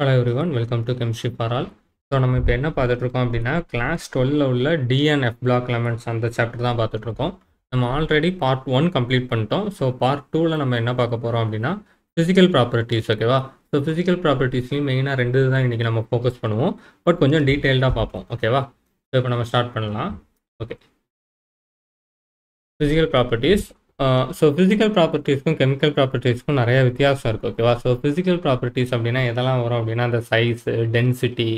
Hello everyone welcome to chemistry for all so நம்ம இப்போ என்ன பார்த்துட்ருக்கோம் அப்படின்னா கிளாஸ் டுவெல்லில் உள்ள d and f block elements அந்த சாப்டர் தான் பார்த்துட்ருக்கோம் நம்ம ஆல்ரெடி பார்ட் ஒன் கம்ப்ளீட் பண்ணிட்டோம். ஸோ பார்ட் டூவில் நம்ம என்ன பார்க்க போகிறோம் அப்படின்னா ஃபிசிக்கல் ப்ராப்பர்ட்டிஸ் ஓகேவா ஸோ ஃபிசிக்கல் ப்ராப்பர்ட்டிஸ்லையும் மெயினாக ரெண்டு தான் இன்றைக்கி நம்ம ஃபோக்கஸ் பண்ணுவோம். பட் கொஞ்சம் டீட்டெயில்டாக பார்ப்போம் ஓகேவா ஸோ இப்போ நம்ம ஸ்டார்ட் பண்ணலாம். Okay physical properties so physical ப்ராப்பர்ட்டிஸ்க்கும் chemical ப்ராப்பர்ட்டிஸ்க்கும் நிறைய வித்தியாசம் இருக்குது ஓகேவா ஸோ ஃபிசிக்கல் ப்ராப்பர்ட்டிஸ் அப்படின்னா எதெல்லாம் வரும் அப்படின்னா அந்த சைஸு டென்சிட்டி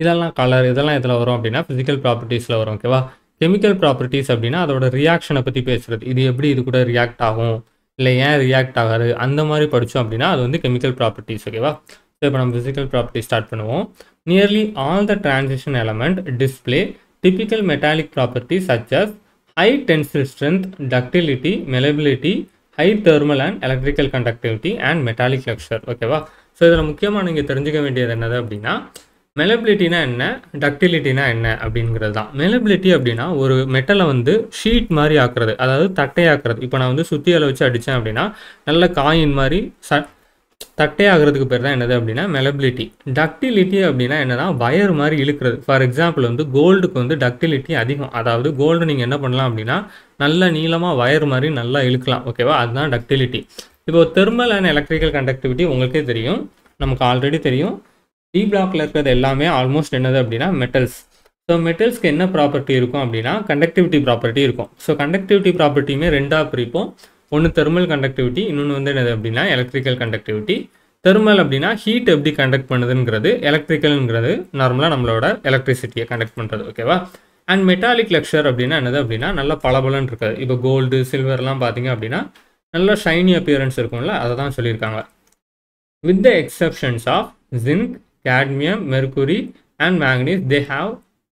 இதெல்லாம் கலர் இதெல்லாம் இதில் வரும் அப்படின்னா ஃபிசிக்கல் ப்ராப்பர்ட்டிஸில் வரும் ஓகேவா கெமிக்கல் ப்ராப்பர்ட்டிஸ் அப்படின்னா அதோட ரியாக்ஷனை பற்றி பேசுகிறது இது எப்படி இது கூட ரியாக்ட் ஆகும்? இல்லை ஏன் ரியாக்ட் ஆகாது? அந்த மாதிரி படித்தோம் அப்படின்னா அது வந்து கெமிக்கல் ப்ராப்பர்ட்டிஸ் ஓகேவா ஸோ இப்போ நம்ம ஃபிசிக்கல் ப்ராப்பர்ட்டி ஸ்டார்ட் பண்ணுவோம். Nearly all the transition element display typical metallic property such as high tensile strength, ductility, malleability, high thermal and electrical conductivity and metallic luxure. ஓகேவா ஸோ இதில் முக்கியமாக நீங்கள் தெரிஞ்சுக்க வேண்டியது என்னது அப்படின்னா மெலபிலிட்டினா என்ன டக்டிலிட்டினா என்ன அப்படிங்கிறது தான். மெலபிலிட்டி அப்படின்னா ஒரு மெட்டலை வந்து ஷீட் மாதிரி ஆக்குறது அதாவது தட்டையாக்குறது. இப்போ நான் வந்து சுத்தியால் வச்சு அடித்தேன் அப்படின்னா நல்ல காயின் மாதிரி ச தட்டே ஆகிறதுக்கு பேர் தான் என்னது அப்படின்னா மெலபிலிட்டி டக்டிலிட்டி அப்படின்னா என்னன்னா வயர் மாதிரி இழுக்கிறது. ஃபார் எக்ஸாம்பிள் வந்து கோல்டுக்கு வந்து டக்டிலிட்டி அதிகம். அதாவது கோல்டு நீங்கள் என்ன பண்ணலாம் அப்படின்னா நல்ல நீளமாக வயர் மாதிரி நல்லா இழுக்கலாம். ஓகேவா அதுதான் டக்டிலிட்டி இப்போ தெர்மல் அண்ட் எலக்ட்ரிக்கல் கண்டக்டிவிட்டி உங்களுக்கே தெரியும். நமக்கு ஆல்ரெடி தெரியும். டி பிளாக்ல இருக்கிறது எல்லாமே ஆல்மோஸ்ட் என்னது அப்படின்னா மெட்டல்ஸ் ஸோ மெட்டல்ஸ்க்கு என்ன ப்ராப்பர்ட்டி இருக்கும் அப்படின்னா கண்டக்டிவிட்டி ப்ராப்பர்ட்டி இருக்கும். ஸோ கண்டக்டிவிட்டி ப்ராப்பர்ட்டியுமே ரெண்டாக பிரிப்போம். ஒன்று தெர்மல் கண்டக்டிவிட்டி இன்னொன்று வந்து என்னது அப்படின்னா எலக்ட்ரிக்கல் கண்டக்டிவிட்டி தெர்மல் அப்படின்னா ஹீட் எப்படி கண்டக்ட் பண்ணுதுங்கிறது எலக்ட்ரிக்கல்ங்கிறது நார்மலாக நம்மளோட எலக்ட்ரிசிட்டியை கண்டக்ட் பண்ணுறது ஓகேவா அண்ட் மெட்டாலிக் லெக்சர் அப்படின்னா என்னது அப்படின்னா நல்லா பளபளன்னு இருக்காது. இப்போ கோல்டு சில்வர்லாம் பார்த்தீங்க அப்படின்னா நல்ல ஷைனி அப்பியரன்ஸ் இருக்கும்ல அதை தான் சொல்லியிருக்காங்க. With the exceptions of zinc cadmium mercury and manganese they have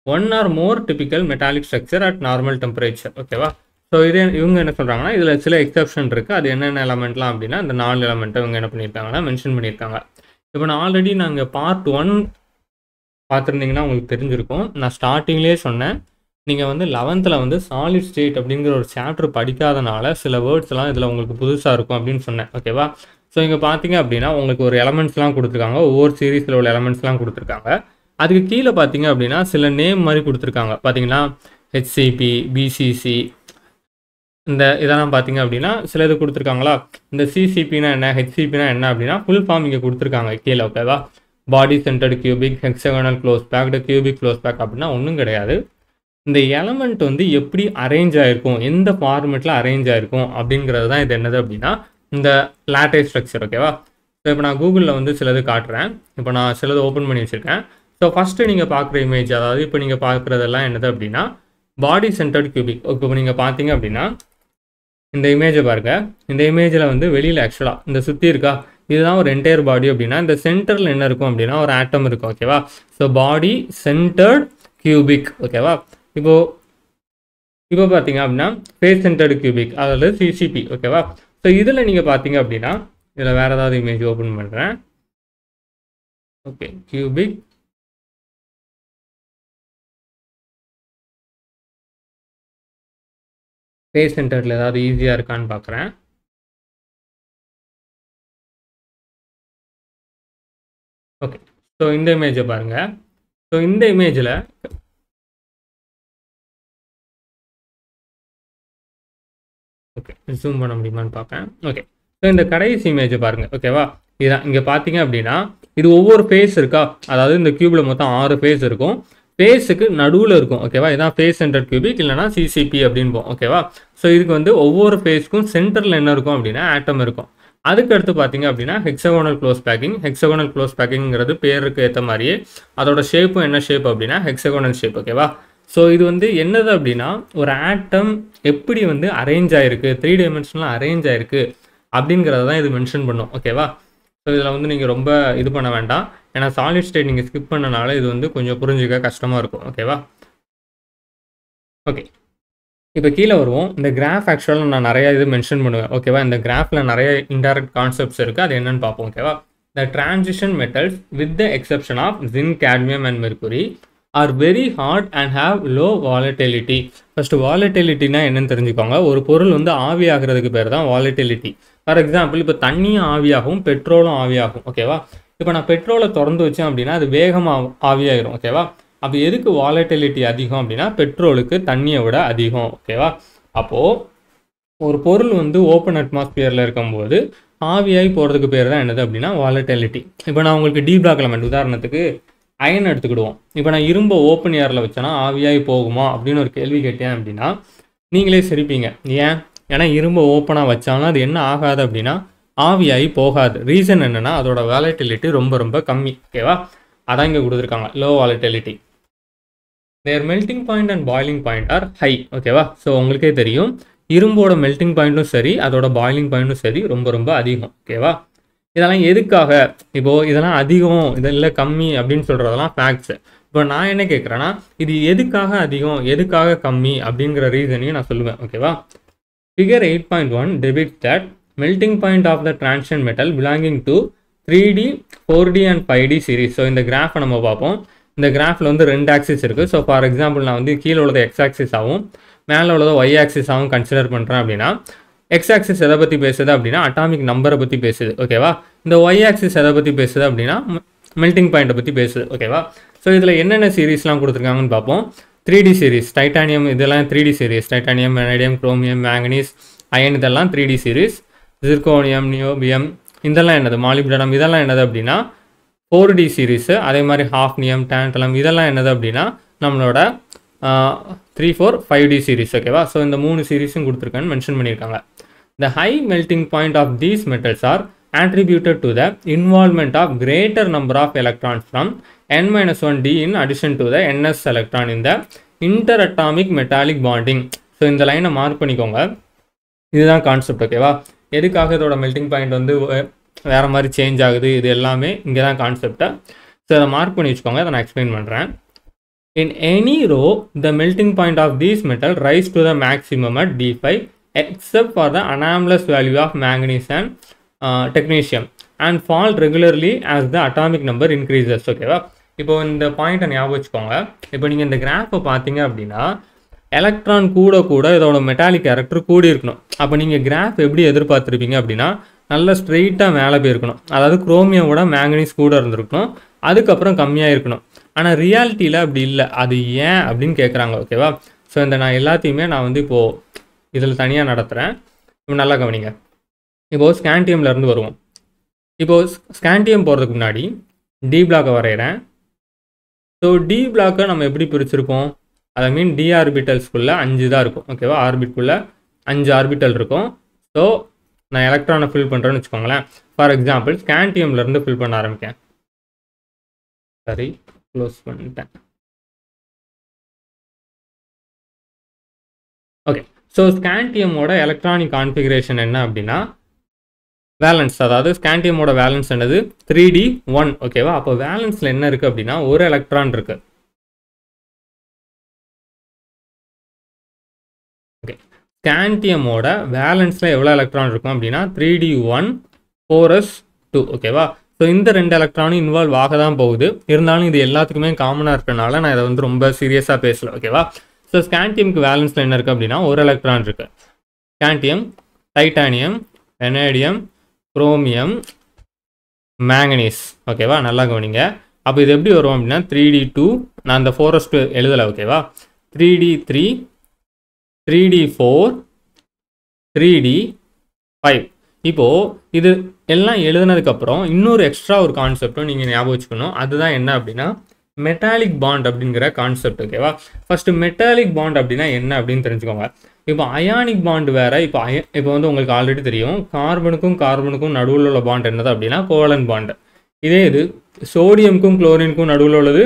one or more typical metallic structure at normal temperature ஓகேவா ஸோ இது இவங்க என்ன சொல்கிறாங்கன்னா இதில் சில எக்ஸப்ஷன் இருக்குது அது என்னென்ன எலமெண்ட்லாம் அப்படின்னா இந்த நாலு எலமெண்ட்டை இவங்க என்ன பண்ணியிருக்காங்கன்னா மென்ஷன் பண்ணியிருக்காங்க. இப்போ நான் ஆல்ரெடி நாங்கள் பார்ட் ஒன் பார்த்துருந்தீங்கன்னா உங்களுக்கு தெரிஞ்சிருக்கும். நான் ஸ்டார்டிங்லேயே சொன்னேன். நீங்கள் வந்து லெவன்த்தில் வந்து சாலிட் ஸ்டேட் அப்படிங்கிற ஒரு சாப்டர் படிக்காதனால சில வேர்ட்ஸ்லாம் இதில் உங்களுக்கு புதுசாக இருக்கும் அப்படின்னு சொன்னேன். ஓகேவா ஸோ இங்கே பார்த்தீங்க அப்படின்னா உங்களுக்கு ஒரு எலமெண்ட்ஸ்லாம் கொடுத்துருக்காங்க. ஒவ்வொரு சீரீஸில் உள்ள எலமெண்ட்ஸ்லாம் கொடுத்துருக்காங்க. அதுக்கு கீழே பார்த்தீங்க அப்படின்னா சில நேம் மாதிரி கொடுத்துருக்காங்க. பார்த்தீங்கன்னா ஹெச்சிபி பிசிசி இந்த இதெல்லாம் பார்த்தீங்க அப்படின்னா சில இது கொடுத்துருக்காங்களா? இந்த சிசிபினா என்ன ஹெச்சிபினா என்ன அப்படின்னா ஃபுல் ஃபார்ம் இங்கே கொடுத்துருக்காங்க கீழே ஓகேவா body centred cubic hexagonal close packed cubic close pack அப்படின்னா ஒன்றும் கிடையாது. இந்த எலமெண்ட் வந்து எப்படி அரேஞ்ச் ஆகிருக்கும் எந்த ஃபார்மெட்டில் அரேஞ்ச் ஆகிருக்கும் அப்படிங்கிறது தான் இது என்னது அப்படின்னா இந்த லேட்டை ஸ்ட்ரக்சர் ஓகேவா ஸோ இப்போ நான் கூகுளில் வந்து சிலது காட்டுறேன். இப்போ நான் சிலது ஓப்பன் பண்ணி வச்சுருக்கேன். ஸோ ஃபஸ்ட்டு நீங்கள் பார்க்குற இமேஜ் அதாவது இப்போ நீங்கள் பார்க்குறதெல்லாம் என்னது அப்படின்னா பாடி சென்டர்ட் கியூபிக் இப்போ நீங்கள் பார்த்தீங்க அப்படின்னா இந்த இமேஜை பாருங்க. இந்த இமேஜில் வந்து வெளியில் ஆக்சுவலாக இந்த சுற்றி இருக்கா? இதுதான் ஒரு என்டையர் பாடி அப்படின்னா இந்த சென்டரில் என்ன இருக்கும் அப்படின்னா ஒரு ஆட்டம் இருக்கும் ஓகேவா ஸோ பாடி சென்டர்ட் கியூபிக் ஓகேவா இப்போது இப்போ பார்த்தீங்க அப்படின்னா ஃபேஸ் சென்டர்டு கியூபிக் அதாவது சிசிபி ஓகேவா ஸோ இதில் நீங்கள் பார்த்தீங்க அப்படின்னா இதில் வேறு ஏதாவது இமேஜ் ஓப்பன் பண்ணுறேன் ஓகே கியூபிக் பே சென்டரில் ஏதாவது ஈஸியாக இருக்கான்னு பார்க்குறேன் ஓகே ஸோ இந்த இமேஜை பாருங்கள் ஸோ இந்த இமேஜில் ஓகே ஜூம் பண்ண முடியுமான்னு பார்ப்பேன் ஓகே ஸோ இந்த கடைசி இமேஜை பாருங்கள் ஓகேவா இதுதான் இங்கே பார்த்தீங்க அப்படின்னா இது ஒவ்வொரு ஃபேஸ் இருக்கா? அதாவது இந்த கியூபில் மொத்தம் ஆறு ஃபேஸ் இருக்கும். ஃபேஸுக்கு நடுவில் இருக்கும் ஓகேவா இதான் ஃபேஸ் சென்டர் கியூபிக் இல்லைனா சிசிபி அப்படின்போம் ஓகேவா ஸோ இதுக்கு வந்து ஒவ்வொரு ஃபேஸ்க்கும் சென்டரில் என்ன இருக்கும் அப்படின்னா ஆட்டம் இருக்கும். அதுக்கடுத்து பார்த்தீங்க அப்படின்னா hexagonal close packing hexagonal close பேக்கிங்கிறது பேருக்கு ஏற்ற மாதிரியே அதோட ஷேப்பும் என்ன ஷேப் அப்படின்னா ஹெக்ஸகோனல் ஷேப் ஓகேவா ஸோ இது வந்து என்னது அப்படின்னா ஒரு ஆட்டம் எப்படி வந்து அரேஞ்ச் ஆயிருக்கு த்ரீ டைமென்ஷனில் அரேஞ்ச் ஆயிருக்கு அப்படிங்கிறத தான் இது மென்ஷன் பண்ணும் ஓகேவா ஸோ இதில் வந்து நீங்கள் ரொம்ப இது பண்ண வேண்டாம். ஏன்னா சாலிட் ஸ்டேட் நீங்கள் ஸ்கிப் பண்ணனால இது வந்து கொஞ்சம் புரிஞ்சுக்க கஷ்டமாக இருக்கும். ஓகேவா ஓகே இப்போ கீழே வருவோம். இந்த கிராஃப் ஆக்சுவலாக நான் நிறைய இது மென்ஷன் பண்ணுவேன். ஓகேவா இந்த கிராஃபில் நிறைய இன்டைரக்ட் கான்செப்ட்ஸ் இருக்குது அது என்னன்னு பார்ப்போம். ஓகேவா the transition metals with the exception of zinc cadmium and mercury are very hard and have low volatility first வாலட்டிலிட்டினா என்னன்னு தெரிஞ்சுக்கோங்க. ஒரு பொருள் வந்து ஆவியாகிறதுக்கு பேர் தான் வாலட்டிலிட்டி ஃபார் எக்ஸாம்பிள் இப்போ தண்ணியும் ஆவியாகும் பெட்ரோலும் ஆவியாகும் ஓகேவா இப்போ நான் பெட்ரோலை திறந்து வச்சேன் அப்படின்னா அது வேகமாக ஆவியாயிரும் ஓகேவா அப்போ எதுக்கு வாலட்டிலிட்டி அதிகம் அப்படின்னா பெட்ரோலுக்கு தண்ணியை விட அதிகம் ஓகேவா அப்போது ஒரு பொருள் வந்து ஓப்பன் அட்மாஸ்பியரில் இருக்கும்போது ஆவியாகி போகிறதுக்கு பேர் தான் என்னது அப்படின்னா வாலட்டிலிட்டி இப்போ நான் உங்களுக்கு டி பிளாக் எலமெண்ட் உதாரணத்துக்கு அயன் எடுத்துக்கிடுவோம். இப்போ நான் இரும்பை ஓப்பன் ஏரில் வச்சேன்னா ஆவியாகி போகுமா அப்படின்னு ஒரு கேள்வி கேட்டேன் அப்படின்னா நீங்களே சிரிப்பீங்க. ஏன்? ஏன்னா இரும்பை ஓப்பனாக வச்சாலும் அது என்ன ஆகாது அப்படின்னா ஆவியாகி போகாது. ரீசன் என்னென்னா அதோட வாலட்டிலிட்டி ரொம்ப ரொம்ப கம்மி. ஓகேவா அதான் இங்கே கொடுத்துருக்காங்க. Low volatility their melting point and boiling point are high ஓகேவா ஸோ உங்களுக்கே தெரியும். இரும்போட மெல்டிங் பாயிண்ட்டும் சரி அதோட பாயிலிங் பாயிண்ட்டும் சரி ரொம்ப ரொம்ப அதிகம். ஓகேவா இதெல்லாம் எதுக்காக? இப்போது இதெல்லாம் அதிகம் இதெல்லாம் கம்மி அப்படின்னு சொல்கிறதெல்லாம் ஃபேக்ட்ஸு இப்போ நான் என்ன கேட்குறேன்னா இது எதுக்காக அதிகம் எதுக்காக கம்மி அப்படிங்கிற ரீசனையும் நான் சொல்லுவேன். ஓகேவா figure eight point one depict that melting point of the transition metal belonging to three d four d and five d series so இந்த கிராஃபை நம்ம பார்ப்போம். இந்த கிராஃபில் வந்து ரெண்டு ஆக்சிஸ் இருக்குது ஸோ ஃபார் எக்ஸாம்பிள் நான் வந்து கீழே உள்ளது எக்ஸ் ஆக்சிஸ் ஆகும் மேலே உள்ளதை ஒய் ஆக்சிஸ் ஆகும் கன்சிடர் பண்ணுறேன் அப்படின்னா எக்ஸ் ஆக்சிஸ் எதை பற்றி பேசுது அப்படின்னா அட்டாமிக் நம்பரை பற்றி பேசுது. ஓகேவா இந்த ஒய் ஆக்சிஸ் எதை பற்றி பேசுது அப்படின்னா மெல்டிங் பாயிண்ட்டை பற்றி பேசுது. ஓகேவா ஸோ இதில் என்னென்ன சீரீஸ்லாம் கொடுத்துருக்காங்கன்னு பார்ப்போம். த்ரீ டி சீரீஸ் டைட்டானியம் இதெல்லாம் three d series titanium vanadium chromium manganese iron இதெல்லாம் three d series zirconium niobium இதெல்லாம் என்னது? மாலிபிடனம் இதெல்லாம் என்னது அப்படின்னா ஃபோர் டி சீரீஸு அதே மாதிரி ஹாஃப்னியம் டேண்டலம் இதெல்லாம் என்னது அப்படின்னா நம்மளோட three four five d series ஓகேவா ஸோ இந்த மூணு சீரீஸும் கொடுத்துருக்கேன்னு மென்ஷன் பண்ணியிருக்காங்க. The high melting point of these metals are attributed to the involvement of greater number of electrons from n minus 1 d in addition to the ns electron in the interatomic metallic bonding. So இந்த லைனை mark பண்ணிக்கோங்க. இதுதான் concept ஓகேவா எதுக்காக இதோட melting point வந்து வேறு மாதிரி சேஞ்ச் ஆகுது இது எல்லாமே இங்கே தான் கான்செப்டாக ஸோ அதை மார்க் பண்ணி வச்சுக்கோங்க அதை நான் எக்ஸ்பிளைன் பண்ணுறேன் in any row the melting point of these metal rise to the maximum at d five except for the anomalous value of manganese and technetium and fall regularly as the atomic number increases ஓகேவா இப்போ இந்த பாயிண்ட்டை ஞாபகம் வச்சுக்கோங்க இப்போ நீங்கள் இந்த கிராஃபை பார்த்தீங்க அப்படின்னா எலக்ட்ரான் கூட கூட இதோட மெட்டாலிக் கேரக்டர் கூடி இருக்கணும். அப்போ நீங்கள் கிராஃப் எப்படி எதிர்பார்த்துருப்பீங்க அப்படின்னா நல்லா ஸ்ட்ரெயிட்டாக மேலே போயிருக்கணும். அதாவது குரோமியோட மேங்கனீஸ் கூட இருந்திருக்கணும். அதுக்கப்புறம் கம்மியாக இருக்கணும். ஆனால் ரியாலிட்டியில் அப்படி இல்லை. அது ஏன் அப்படின்னு கேட்குறாங்க ஓகேவா ஸோ இந்த நான் எல்லாத்தையுமே நான் வந்து இப்போது இதில் தனியாக நடத்துகிறேன் இப்போ நல்லா கவனிங்க. இப்போது ஸ்கேண்டியம்ல இருந்து வருவோம். இப்போது ஸ்கேண்டியம் போகிறதுக்கு முன்னாடி டி பிளாக்கை வரைகிறேன் ஸோ டி பிளாக்கை நம்ம எப்படி பிரிச்சிருப்போம்? அதை மீன் டி ஆர்பிட்டல்ஸ்குள்ளே அஞ்சு தான் இருக்கும். ஓகேவா ஆர்பிட்குள்ளே அஞ்சு ஆர்பிட்டல் இருக்கும். ஸோ நான் எலக்ட்ரானை ஃபில் பண்ணுறேன்னு வச்சுக்கோங்களேன். ஃபார் எக்ஸாம்பிள் ஸ்கேண்டியம்லேருந்து ஃபில் பண்ண ஆரம்பிக்கேன் சரி க்ளோஸ் பண்ணிட்டேன். ஓகே ஸோ ஸ்கேண்டியமோட எலக்ட்ரானிக் கான்ஃபிகரேஷன் என்ன அப்படின்னா வேலன்ஸ் அதாவது ஸ்கேண்டியமோட வேலன்ஸ் என்னது? த்ரீ டி ஒன் ஓகேவா அப்போ வேலன்ஸில் என்ன இருக்குது அப்படின்னா ஒரு எலக்ட்ரான் இருக்குது ஓகே ஸ்கேண்டியமோட வேலன்ஸில் எவ்வளோ எலக்ட்ரான் இருக்கும் அப்படின்னா three d one four s two ஓகேவா ஸோ இந்த ரெண்டு எலக்ட்ரானும் இன்வால்வ் ஆக தான் போகுது. இருந்தாலும் இது எல்லாத்துக்குமே காமனாக இருக்கனால நான் இதை வந்து ரொம்ப சீரியஸாக பேசல ஓகேவா ஸோ ஸ்கேண்டியமுக்கு வேலன்ஸில் என்ன இருக்குது அப்படின்னா ஒரு எலக்ட்ரான் இருக்குது scandium titanium vanadium chromium manganese ஓகேவா நல்லா கவனிங்க. அப்போ இது எப்படி வரும் அப்படின்னா த்ரீ டி டூ நான் அந்த ஃபோரஸ்ட் எழுதலை ஓகேவா three d three three d four three d five இப்போது இது எல்லாம் எழுதுனதுக்கப்புறம் இன்னொரு எக்ஸ்ட்ரா ஒரு கான்செப்டும் நீங்கள் ஞாபகம் வச்சுக்கணும். அதுதான் என்ன அப்படின்னா மெட்டாலிக் பாண்ட் அப்படிங்கிற கான்செப்ட் ஓகேவா ஃபஸ்ட்டு மெட்டாலிக் பாண்ட் அப்படின்னா என்ன அப்படின்னு தெரிஞ்சுக்கோங்க. இப்போ அயானிக் பாண்ட் வேறு இப்போ அய இப்போ வந்து உங்களுக்கு ஆல்ரெடி தெரியும். கார்பனுக்கும் கார்பனுக்கும் நடுவில் உள்ள பாண்ட் என்னது அப்படின்னா கோவலன் பாண்டு இதே இது சோடியமுக்கும் குளோரினுக்கும் நடுவில் உள்ளது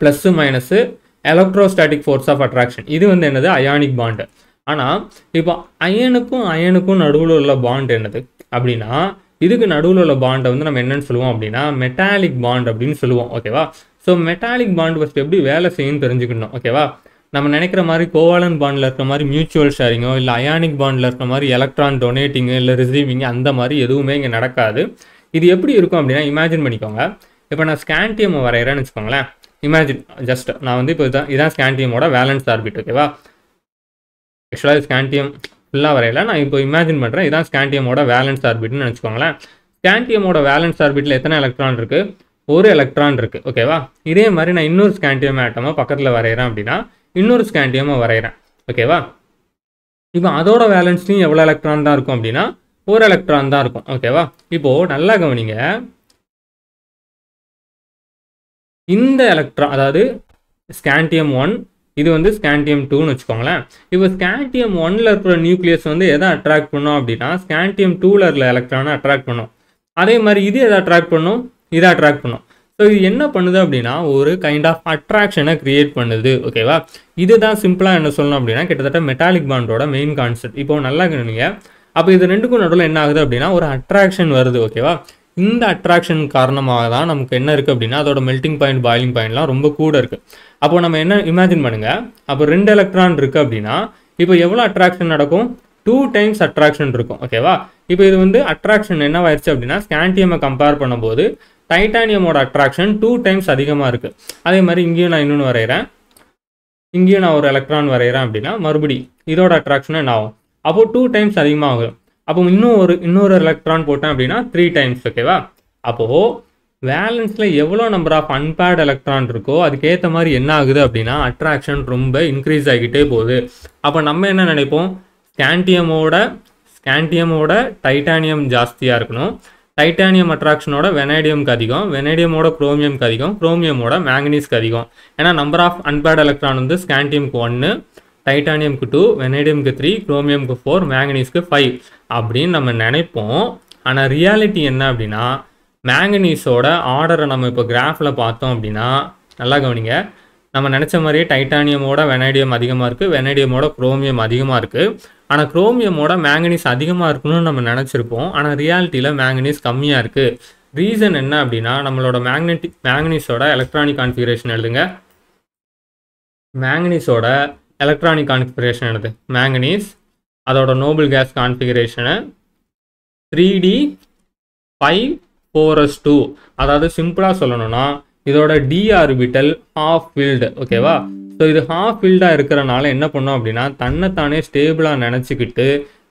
plus minus electrostatic force of attraction இது வந்து என்னது? அயானிக் பாண்டு ஆனால் இப்போ அயனுக்கும் அயனுக்கும் நடுவில் உள்ள பாண்ட் என்னது? அப்படின்னா இதுக்கு நடுவில் உள்ள பாண்டை வந்து நம்ம என்னன்னு சொல்லுவோம் அப்படின்னா மெட்டாலிக் பாண்ட் அப்படின்னு சொல்லுவோம் ஓகேவா ஸோ மெட்டாலிக் பாண்ட் ஃபஸ்ட் எப்படி வேலை செய்யும்னு தெரிஞ்சுக்கணும் ஓகேவா நம்ம நினைக்கிற மாதிரி கோவாலன் பாண்டில் இருக்கிற மாதிரி மியூச்சுவல் ஷேரிங்கோ இல்லை அயானிக் பாண்டில் இருக்கிற மாதிரி எலக்ட்ரான் டொனேட்டிங்கு இல்லை ரிசீவிங் அந்த மாதிரி எதுவுமே இங்கே நடக்காது. இது எப்படி இருக்கும் அப்படின்னா இமேஜின் பண்ணிக்கோங்க. இப்போ நான் ஸ்கேன்டிஎம் வரைகிறேன்னு வச்சுக்கோங்களேன். இமேஜின் ஜஸ்ட் நான் வந்து இப்போ இதான் இதான் ஸ்கேண்டியமோட வேலன்ஸ் ஆர்பிட் ஓகேவா ஆக்சுவலாக ஸ்கேண்டியம் ஃபுல்லாக வரையில. நான் இப்போ இமேஜின் பண்ணுறேன் இதான் ஸ்கேண்டியமோட வேலன்ஸ் ஆர்பிட்னு நினச்சிக்கோங்களேன். ஸ்கேண்டியமோட வேலன்ஸ் ஆர்பிட்டில் எத்தனை எலக்ட்ரான் இருக்குது ஒரு எலக்ட்ரான் இருக்குது ஓகேவா இதே மாதிரி நான் இன்னொரு ஸ்கேண்டியம் ஆட்டமாக பக்கத்தில் வரைகிறேன் அப்படின்னா இன்னொரு ஸ்கேண்டியமாக வரைகிறேன் ஓகேவா இப்போ அதோட வேலன்ஸ்லையும் எவ்வளோ எலக்ட்ரான் தான் இருக்கும் அப்படின்னா ஒரு எலக்ட்ரான் தான் இருக்கும் ஓகேவா இப்போது நல்லா கவனிங்க. இந்த எலக்ட்ரான் அதாவது ஸ்கேண்டியம் ஒன் இது வந்து ஸ்காண்டியம் டூன்னு வச்சுக்கோங்களேன். இப்போ ஸ்காண்டியம் ஒன்ல இருக்கிற நியூக்ளியஸ் வந்து எதை அட்ராக்ட் பண்ணும் அப்படின்னா ஸ்காண்டியம் டூவில் இருக்கிற எலக்ட்ரானை அட்ராக்ட் பண்ணும். அதே மாதிரி இது எதை அட்ராக்ட் பண்ணும்? இதை அட்ராக்ட் பண்ணும். ஸோ இது என்ன பண்ணுது அப்படின்னா ஒரு கைண்ட் ஆஃப் அட்ராக்ஷனை கிரியேட் பண்ணுது ஓகேவா இதுதான் சிம்பிளாக என்ன சொல்லணும் அப்படின்னா கிட்டத்தட்ட மெட்டாலிக் பாண்டோட மெயின் கான்செப்ட் இப்போ நல்லா கவனிங்க. அப்போ இது ரெண்டுக்கும் நடுவில் என்ன ஆகுது அப்படின்னா ஒரு அட்ராக்ஷன் வருது ஓகேவா இந்த அட்ராக்ஷன் காரணமாக தான் நமக்கு என்ன இருக்குது அப்படின்னா அதோட மெல்டிங் பாயிண்ட் பாயிலிங் பாயிண்ட்லாம் ரொம்ப கூட இருக்குது அப்போ நம்ம என்ன இமேஜின் பண்ணுங்கள் அப்போ ரெண்டு எலக்ட்ரான் இருக்குது அப்படின்னா இப்போ எவ்வளோ அட்ராக்ஷன் நடக்கும்? டூ டைம்ஸ் அட்ராக்ஷன் இருக்கும் ஓகேவா இப்போ இது வந்து அட்ராக்ஷன் என்னவாயிருச்சு அப்படின்னா ஸ்கேண்டியமை கம்பேர் பண்ணும்போது டைட்டானியமோட அட்ராக்ஷன் டூ டைம்ஸ் அதிகமாக இருக்குது அதே மாதிரி இங்கேயும் நான் இன்னொன்று வரைகிறேன் இங்கேயும் நான் ஒரு எலக்ட்ரான் வரைகிறேன் அப்படின்னா மறுபடி இதோட அட்ராக்ஷன் என்ன ஆகும்? அப்போது டூ டைம்ஸ் அதிகமாகும். அப்போ இன்னும் ஒரு இன்னொரு எலக்ட்ரான் போட்டேன் அப்படின்னா த்ரீ டைம்ஸ் ஓகேவா அப்போது வேலன்ஸில் எவ்வளோ நம்பர் ஆஃப் அன்பேட் எலக்ட்ரான் இருக்கோ அதுக்கேற்ற மாதிரி என்ன ஆகுது அப்படின்னா அட்ராக்ஷன் ரொம்ப இன்க்ரீஸ் ஆகிக்கிட்டே போகுது. அப்போ நம்ம என்ன நினைப்போம்? ஸ்கேண்டியமோட ஸ்கேண்டியமோட டைட்டானியம் ஜாஸ்தியாக இருக்கணும். டைட்டானியம் அட்ராக்ஷனோட வெனேடியம்க்கு அதிகம் வெனேடியமோட குரோமியம்க்கு அதிகம் குரோமியமோட மேங்கனீஸ்க்கு அதிகம். ஏன்னா நம்பர் ஆஃப் அன்பேட் எலக்ட்ரான் வந்து ஸ்காண்டியம்க்கு ஒன்று டைட்டானியம்க்கு டூ வெனேடியம்க்கு த்ரீ குரோமியம்க்கு ஃபோர் மேங்கனீஸ்க்கு ஃபைவ் அப்படின்னு நம்ம நினைப்போம். ஆனால் ரியாலிட்டி என்ன அப்படின்னா மேங்கனீஸோட ஆர்டரை நம்ம இப்போ கிராஃபில் பார்த்தோம் அப்படின்னா நல்லா கவனிங்க. நம்ம நினச்ச மாதிரியே டைட்டானியமோட வெனடியம் அதிகமாக இருக்குது வெனடியமோட குரோமியம் அதிகமாக இருக்குது ஆனால் குரோமியமோட மேங்கனீஸ் அதிகமாக இருக்கணும்னு நம்ம நினச்சிருப்போம். ஆனால் ரியாலிட்டியில் மேங்கனீஸ் கம்மியாக இருக்குது ரீசன் என்ன அப்படின்னா நம்மளோட மேக்னெட்டிக் மேங்கனீஸோட எலக்ட்ரானிக் கான்ஃபிகரேஷன் எழுதுங்க. மேங்கனீஸோட எலக்ட்ரானிக் கான்ஃபிகரேஷன் எழுது. மேங்கனீஸ் அதோட noble gas கான்ஃபிகரேஷனை three d five four s two அதாவது சிம்பிளாக சொல்லணும்னா இதோட டி ஆர்பிட்டல் ஹாஃப் ஃபீல்டு ஓகேவா ஸோ இது ஹாஃப் ஃபீல்டாக இருக்கிறனால என்ன பண்ணோம் அப்படின்னா தன்னைத்தானே ஸ்டேபிளாக நினச்சிக்கிட்டு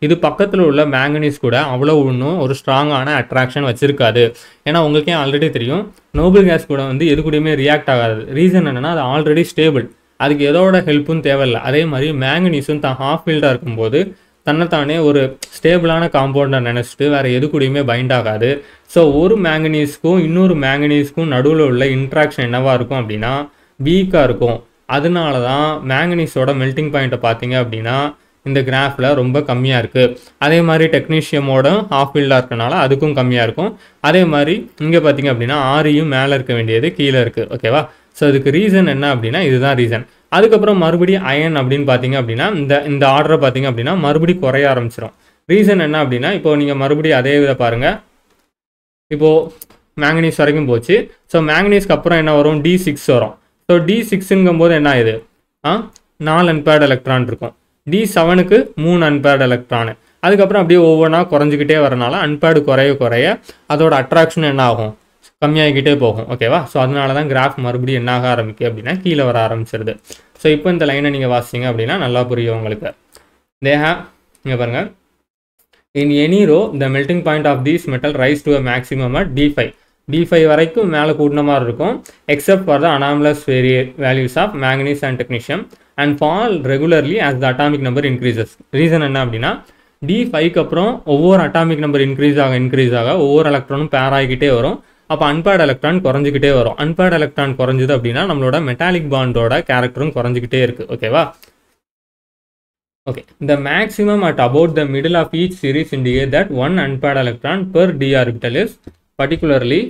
இது பக்கத்தில் உள்ள மேங்கனீஸ் கூட அவ்வளோ ஒன்றும் ஒரு ஸ்ட்ராங்கான அட்ராக்ஷன் வச்சுருக்காது. ஏன்னா உங்களுக்கே ஆல்ரெடி தெரியும் நோபல் கேஸ் கூட வந்து எது கூடயுமே ரியாக்ட் ஆகாது. ரீசன் என்னென்னா அது ஆல்ரெடி ஸ்டேபிள் அதுக்கு எதோட ஹெல்ப்பும் தேவையில்லை. அதே மாதிரி மேங்கனீஸும் தான் ஹாஃப் ஃபீல்டாக இருக்கும்போது தன்னைத்தானே ஒரு ஸ்டேபிளான காம்பவுண்டை நினச்சிட்டு வேறு எது கூடயுமே பைண்ட் ஆகாது. ஸோ ஒரு மேங்கனீஸ்க்கும் இன்னொரு மேங்கனீஸ்க்கும் நடுவில் உள்ள இன்ட்ராக்ஷன் என்னவாக இருக்கும் அப்படின்னா வீக்காக இருக்கும். அதனால தான் மேங்கனீஸோட மெல்டிங் பாயிண்ட்டை பார்த்தீங்க அப்படின்னா இந்த கிராஃபில் ரொம்ப கம்மியாக இருக்குது அதே மாதிரி டெக்னீஷியமோட ஹாஃப் ஃபீல்டாக இருக்கனால அதுக்கும் கம்மியாக இருக்கும். அதே மாதிரி இங்கே பார்த்தீங்க அப்படின்னா ஆரியும் மேலே இருக்க வேண்டியது கீழே இருக்குது ஓகேவா ஸோ அதுக்கு ரீசன் என்ன அப்படின்னா இதுதான் ரீசன் அதுக்கப்புறம் மறுபடியும் அயன் அப்படின்னு பார்த்தீங்க அப்படின்னா இந்த இந்த ஆர்டரை பார்த்தீங்க அப்படின்னா மறுபடியும் குறைய ஆரம்பிச்சிடும் ரீசன் என்ன அப்படின்னா இப்போ நீங்கள் மறுபடியும் அதே வித பாருங்கள் இப்போது மேங்கனீஸ் வரைக்கும் போச்சு. ஸோ மேங்கனீஸ்க்கு அப்புறம் என்ன வரும்? டி சிக்ஸ் வரும். ஸோ டி சிக்ஸுங்கும் போது என்ன ஆகுது? ஆ நாலு அன்பேர்டு எலக்ட்ரான் இருக்கும். டி செவனுக்கு மூணு அன்பேர்டு எலக்ட்ரானு அதுக்கப்புறம் அப்படியே ஒவ்வொன்றா குறைஞ்சிக்கிட்டே வரனால அன்பேர்டு குறைய குறைய அதோட அட்ராக்ஷன் என்ன ஆகும்? கம்மியாகிக்கிட்டே போகும். ஓகேவா ஸோ அதனால தான் கிராஃப் மறுபடியும் என்ன ஆக ஆரம்பிக்கு அப்படின்னா கீழே வர ஆரம்பிச்சிருது. ஸோ இப்போ இந்த லைனை நீங்கள் வாசிங்க அப்படின்னா நல்லா புரியும் உங்களுக்கு. தேஹா இங்கே பாருங்கள் in any row the melting point of these metal rise to a maximum at d five d five வரைக்கும் மேலே கூட்டின மாதிரி இருக்கும். Except for the anomalous various values of manganese and technetium and fall regularly as the atomic number increases reason என்ன அப்படின்னா D ஃபைவ்க்கு அப்புறம் ஒவ்வொரு அட்டாமிக் நம்பர் இன்க்ரீஸ் ஆக இன்க்ரீஸ் ஆக ஒவ்வொரு எலக்ட்ரானும் பேர் ஆகிக்கிட்டே வரும். அப்போ அன்பேட் எலக்ட்ரான் குறைஞ்சிக்கிட்டே வரும். அன்பேட் எலக்ட்ரான் குறைஞ்சிது அப்படின்னா நம்மளோட மெட்டாலிக் பாண்டோட கேரக்டரும் குறைஞ்சிக்கிட்டே இருக்கு. ஓகேவா okay the maximum at about the middle of each series indicate that one unpaired electron per d is particularly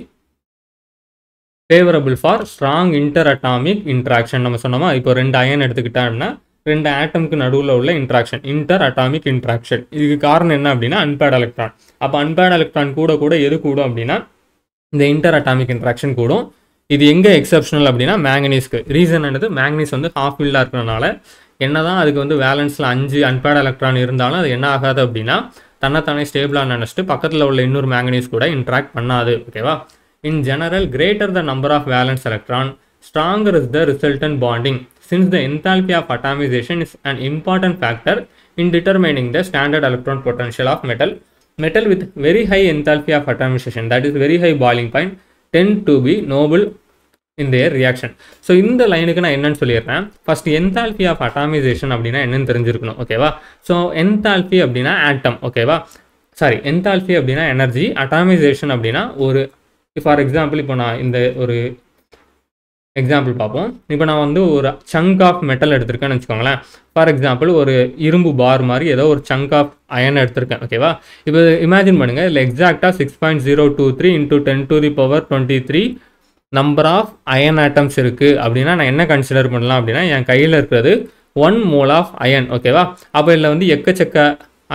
favourable for strong interatomic interaction நம்ம சொன்னோமா? இப்போ ரெண்டு அயன் எடுத்துக்கிட்டோம்னா ரெண்டு ஆட்டம்க்கு நடுவில் உள்ள இன்ட்ராக்ஷன் இன்டர் அட்டாமிக் இன்ட்ராக்ஷன் இதுக்கு காரணம் என்ன அப்படின்னா அன்பேட் எலக்ட்ரான் அப்போ அன்பேட் எலக்ட்ரான் கூட கூட எது கூடும் அப்படின்னா இந்த இன்டர் அட்டாமிக் இன்ட்ராக்ஷன் கூடும். இது எங்கே எக்ஸப்ஷனல் அப்படின்னா மேங்கனீஸ்க்கு ரீசன் என்னது? மேங்கனீஸ் வந்து ஹாஃப் ஃபீல்டாக இருக்கிறனால என்னதான் அதுக்கு வந்து வேலன்ஸில் அஞ்சு அன்பேட் எலக்ட்ரான் இருந்தாலும் அது என்ன ஆகாது அப்படின்னா தன்னைத்தானே ஸ்டேபிளாக நினச்சிட்டு பக்கத்தில் உள்ள இன்னொரு மேங்கனீஸ் கூட இன்ட்ராக்ட் பண்ணாது ஓகேவா in general greater the number of valence electron stronger is the resultant bonding since the enthalpy of atomisation is an important factor in determining the standard electron potential of metal metal with very high enthalpy of atomization that is very high boiling point tend to be noble in their reaction. So இந்த லைனுக்கு நான் என்னன்னு சொல்லிடுறேன். First enthalpy of அட்டாமைசேஷன் அப்படின்னா என்னன்னு தெரிஞ்சிருக்கணும் ஓகேவா so enthalpy அப்படின்னா ஆட்டம் ஓகேவா சாரி என்தால்பி அப்படின்னா எனர்ஜி அட்டாமைசேஷன் அப்படின்னா ஒரு ஃபார் எக்ஸாம்பிள் இப்போ நான் இந்த ஒரு எக்ஸாம்பிள் பார்ப்போம். இப்போ நான் வந்து ஒரு சங்க் ஆஃப் மெட்டல் எடுத்திருக்கேன்னு வச்சுக்கோங்களேன். ஃபார் எக்ஸாம்பிள் ஒரு இரும்பு பார் மாதிரி ஏதோ ஒரு சங்க் ஆஃப் அயன் எடுத்திருக்கேன் ஓகேவா இப்போ இமேஜின் பண்ணுங்கள் இதில் எக்ஸாக்டாக six point zero two three into ten to the power twenty three number of iron atoms இருக்குது அப்படின்னா நான் என்ன கன்சிடர் பண்ணலாம் அப்படின்னா என் கையில் இருக்கிறது ஒன் மோல் ஆஃப் அயன் ஓகேவா அப்போ இதில் வந்து எக்கச்சக்க